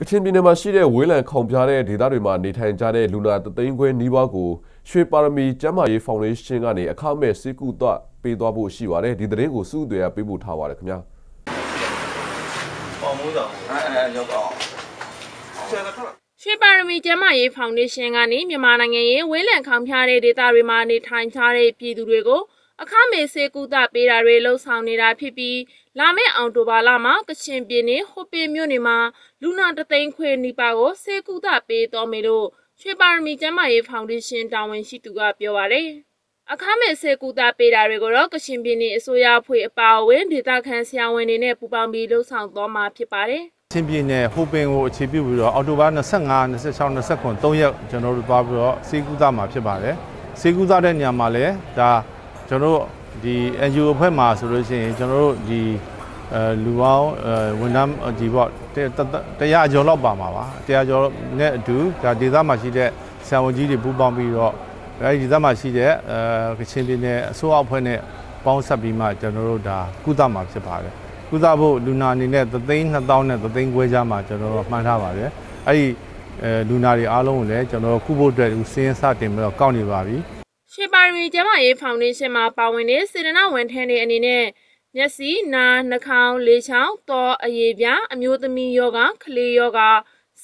ကချင်ပြည်နယ်မှာရှိတဲ့ဝေးလံခေါင်ပြားတဲ့ဒေသတွေမှာနေထိုင်ကြတဲ့လူနာတသိန်းခွဲနီးပါးကိုရွှေပါရမီကျမ်းမာရေးဖောင်ဒေးရှင်းကနေအခမဲ့စေကူသပေးသွားဖို့ရှိပါတယ်ဒီသတင်းကိုစုတွေကပေးပို့ထားပါတယ်ခင်ဗျာပေါ်မိုးဆောင်အဲအဲရောက်တော့ဆရာကထွက်ရွှေပါရမီကျမ်းမာရေးဖောင်ဒေးရှင်းကနေမြန်မာနိုင်ငံရဲ့ဝင်းလံခေါင်ဖျားတဲ့ဒေသတွေမှာနေထိုင်ကြတဲ့ပြည်သူတွေကို အခမဲ့ဆေးကုသပေးတာတွေလှုပ်ဆောင်နေတာဖြစ်ပြီးလာမယ့်အောင်တိုဘာလမှာကချင်ပြည်နယ်ဟိုပင်မြို့နယ်မှာလူနာတသိန်းခွေနီပါကိုဆေးကုသပေးတော်မယ်လို့ရွှေပါရမီကျမ်းမာရေးဖောင်ဒေးရှင်းတာဝန်ရှိသူကပြောပါတယ်။အခမဲ့ဆေးကုသပေးတာတွေကိုတော့ကချင်ပြည်နယ်အစိုးရအဖွဲ့အပါအဝင်ဒေသခံဆရာဝန်တွေနဲ့ပူးပေါင်းပြီးလှုပ်ဆောင်သွားမှာဖြစ်ပါတယ်။ချင်းပြည်နယ်ဟိုပင်ကိုအခြေပြုပြီးတော့အော်တိုဘာ25 26 29 3ရက်ကျွန်တော်တို့သွားပြီးတော့စေကူးသားမှာဖြစ်ပါတယ်စေကူးသားတဲ့နေရာမှာလည်းဒါ ကျွန်တော်တို့ဒီ NGO အဖွဲ့မှာဆိုလို့ရှိရင်ကျွန်တော်တို့ဒီအဲလူပေါင်းအဲဝန်ထမ်းဒီပေါ့တရားကျော်လောက်ပါမှာပါတရားကျော်နဲ့အတူဒါဒေသမှာရှိတဲ့ဆရာဝန်ကြီးတွေပူးပေါင်းပြီးတော့အဲဒီဒေသမှာရှိတဲ့အဲကချင်ပြည်နယ်အစိုးရအဖွဲ့နဲ့ပေါင်းဆက်ပြီးမှကျွန်တော်တို့ဒါကုသမှာဖြစ်ပါတယ်ကုသဖို့လူနာအနေနဲ့3သိန်း2000နဲ့3သိန်းခွဲကြားမှာကျွန်တော်တို့မှန်းထားပါတယ်။အဲ့ဒီအဲလူနာတွေအားလုံးကိုလည်းကျွန်တော်တို့ကုဖို့အတွက်စင်းစတင်ပြီးတော့ကောက်နေပါပြီ ရွှေပါရမီကျမ်းမာရေးဖောင်ဒေးရှင်းမှာပါဝင်တဲ့စေတနာဝန်ထမ်းတွေအနေနဲ့မျက်စိနာနှာခေါင်းလေချောင်းတောအရည်ပြအမျိုးသမီးယောဂကလေးယောဂ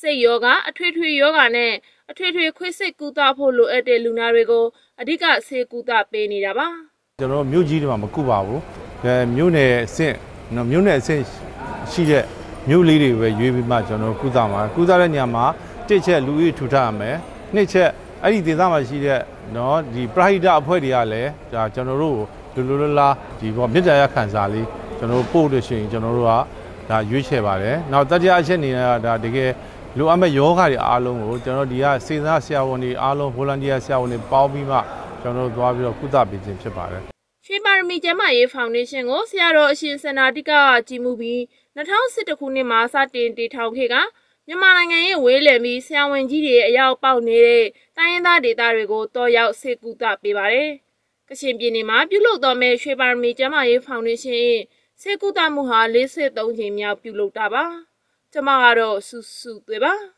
စိတ်ယောဂအထွေထွေယောဂနဲ့အထွေထွေခွေးစိတ်ကူတာဖို့လိုအပ်တဲ့လူနာတွေကိုအဓိကဆေးကူတာပေးနေတာပါ။ကျွန်တော်တို့မြို့ကြီးတွေမှာမကုပါဘူး။အဲမြို့နယ်အဆင့်နော်မြို့နယ်အဆင့်ရှိတဲ့မြို့လေးတွေပဲရွေးပြီးမှကျွန်တော်တို့ကုသမှာကုသတဲ့နေရာမှာတစ်ချက်လူကြီးထူထပ်ရမယ်။နှစ်ချက် အဲ့ဒီဒေသမှာရှိတဲ့နော်ဒီပရဟိတအဖွဲ့တွေကလည်းဒါကျွန်တော်တို့ကိုလူလူလလားဒီပေါ့မြစ်တရားခံစားလေးကျွန်တော်တို့ပို့လို့ရှိရင်ကျွန်တော်တို့ကဒါရွေးချယ်ပါတယ်။နောက်တတိယအချက်အနေနဲ့ကဒါတကယ်လိုအပ်မဲ့ယောဂတွေအားလုံးကိုကျွန်တော်ဒီကစေတနာဆရာဝန်တွေအားလုံး volunteer ဆရာဝန်တွေပေါင်းပြီးမှကျွန်တော်တို့သွားပြီးတော့ကုသပေးခြင်းဖြစ်ပါတယ်ရွှေပါရမီကျမ်းမာရေးဖောင်ဒေးရှင်းကိုဆရာတော်အရှင်စန္ဒာတိကကကြီးမှုပြီး2011ခုနှစ်မှာစတင်တည်ထောင်ခဲ့က မြန်မာနိုင်ငံရဲ့ဝေးလည်ပြီးဆရာဝန်ကြီးတွေအရောက်ပေါက်နေတဲ့တိုင်းရင်းသားဒေသတွေကိုတော်ရောက်စေကူတာပေးပါတယ်။ကချင်ပြည်နယ်မှာပြုလုပ်တော်မဲ့ရွှေပါရမီကျမ်းမာရေးဖောင်ဒေးရှင်းရဲ့စေကူတာမှုဟာ43ကြိမ်မြောက်ပြုလုပ်တာပါ။ကျွန်မကတော့စုစုသွေးပါ။